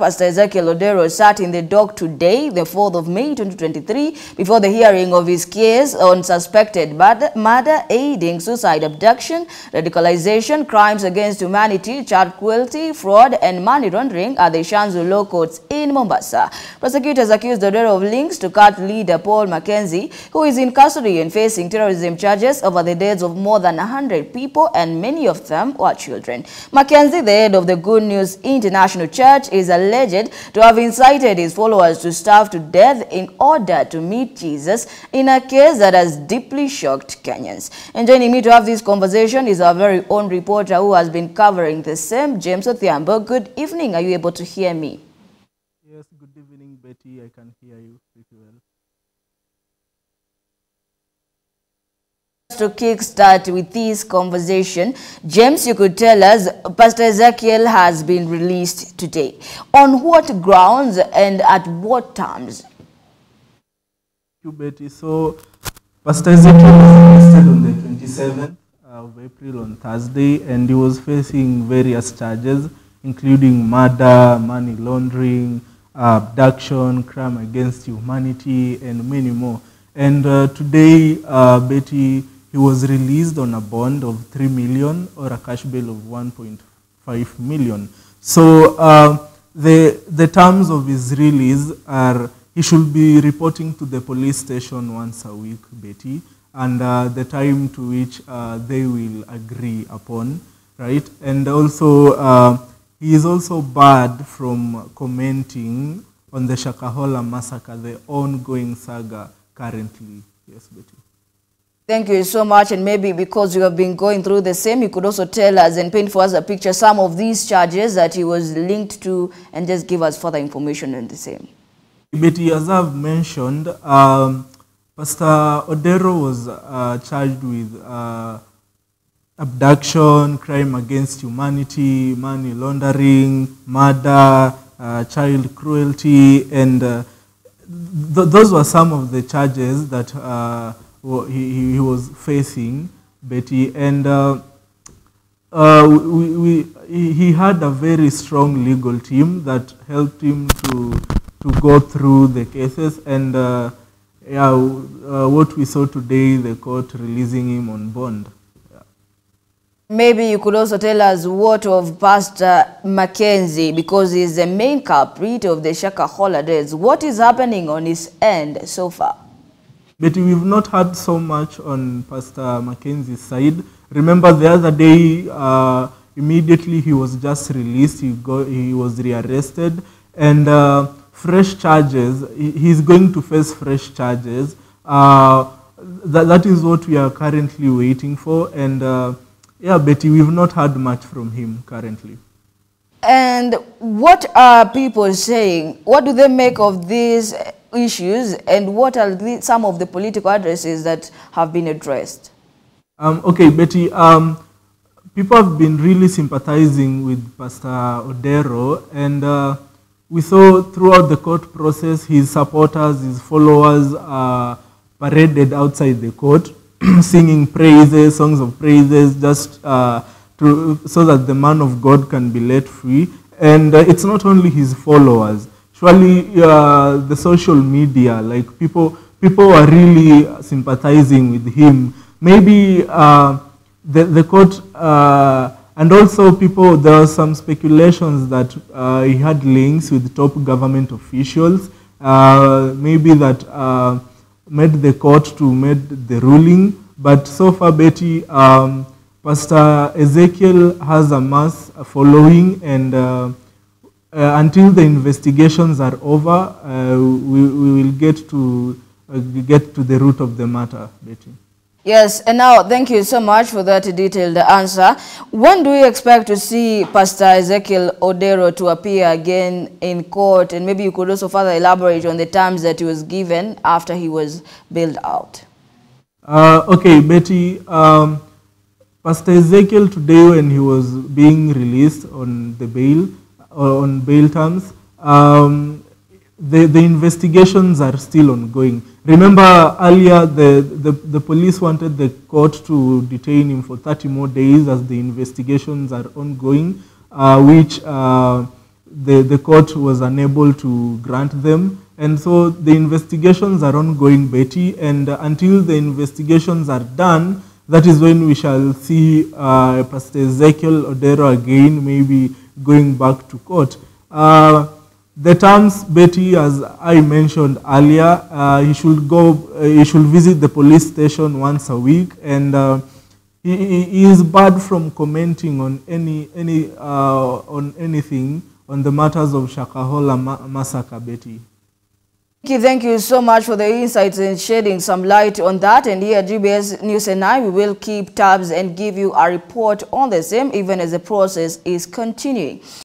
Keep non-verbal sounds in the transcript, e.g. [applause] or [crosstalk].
Pastor Ezekiel Odero sat in the dock today, the 4th of May 2023, before the hearing of his case on suspected murder, aiding, suicide, abduction, radicalization, crimes against humanity, child cruelty, fraud, and money laundering at the Shanzu Law Courts in Mombasa. Prosecutors accused Odero of links to cult leader Paul Mackenzie, who is in custody and facing terrorism charges over the deaths of more than 100 people, and many of them were children. Mackenzie, the head of the Good News International Church, is alleged to have incited his followers to starve to death in order to meet Jesus in a case that has deeply shocked Kenyans. And joining me to have this conversation is our very own reporter who has been covering the same, James Odhiambo. Good evening. Are you able to hear me? Yes, good evening, Betty. I can hear you pretty well. To kickstart with this conversation, James, you could tell us Pastor Ezekiel has been released today. On what grounds and at what terms? You, Betty. So, Pastor Ezekiel was arrested on the 27th of April on Thursday, and he was facing various charges, including murder, money laundering, abduction, crime against humanity, and many more. And uh, today, uh, Betty, he was released on a bond of 3 million or a cash bail of 1.5 million. So uh, the, the terms of his release are he should be reporting to the police station once a week, Betty, and uh, the time to which uh, they will agree upon, right? And also, uh, he is also barred from commenting on the Shakahola massacre, the ongoing saga currently. Yes, Betty. Thank you so much. And maybe because you have been going through the same, you could also tell us and paint for us a picture some of these charges that he was linked to and just give us further information on the same. But as I've mentioned, um, Pastor Odero was uh, charged with uh, abduction, crime against humanity, money laundering, murder, uh, child cruelty, and uh, th those were some of the charges that uh, he, he was facing, Betty, and uh, uh, we, we, he had a very strong legal team that helped him to, to go through the cases, and uh, yeah, uh, what we saw today, the court releasing him on bond. Maybe you could also tell us what of Pastor Mackenzie, because he's the main culprit of the Shaka holidays. What is happening on his end so far? But we've not heard so much on Pastor Mackenzie's side. Remember the other day, uh, immediately he was just released, he, go, he was rearrested, and uh, fresh charges, he's going to face fresh charges. Uh, that, that is what we are currently waiting for, and uh, yeah, Betty, we've not heard much from him currently. And what are people saying? What do they make of this issues and what are the, some of the political addresses that have been addressed? Um, okay, Betty, um, people have been really sympathizing with Pastor Odero and uh, we saw throughout the court process his supporters, his followers uh, paraded outside the court [clears throat] singing praises, songs of praises, just uh, to, so that the man of God can be let free. And uh, it's not only his followers, surely uh, the social media, like people, people are really sympathizing with him. Maybe uh, the, the court, uh, and also people, there are some speculations that uh, he had links with top government officials, uh, maybe that uh, made the court to make the ruling. But so far, Betty, um, Pastor Ezekiel has a mass following and until the investigations are over, uh, we, we will get to uh, get to the root of the matter, Betty. Yes, and now thank you so much for that detailed answer. When do you expect to see Pastor Ezekiel Odero to appear again in court? And maybe you could also further elaborate on the terms that he was given after he was bailed out. Uh, okay, Betty. Um, Pastor Ezekiel today when he was being released on the bail, on bail terms. Um, the, the investigations are still ongoing. Remember earlier the, the, the police wanted the court to detain him for 30 more days as the investigations are ongoing, uh, which uh, the, the court was unable to grant them. And so the investigations are ongoing, Betty, and uh, until the investigations are done, that is when we shall see uh, Pastor Ezekiel Odero again, maybe going back to court. Uh, the terms, Betty, as I mentioned earlier, uh, he should go, uh, he should visit the police station once a week, and uh, he, he- is barred from commenting on any, any, uh, on anything on the matters of Shakahola ma- massacre, Betty. Thank you, thank you so much for the insights and shedding some light on that. And here at GBS News and I, we will keep tabs and give you a report on the same even as the process is continuing.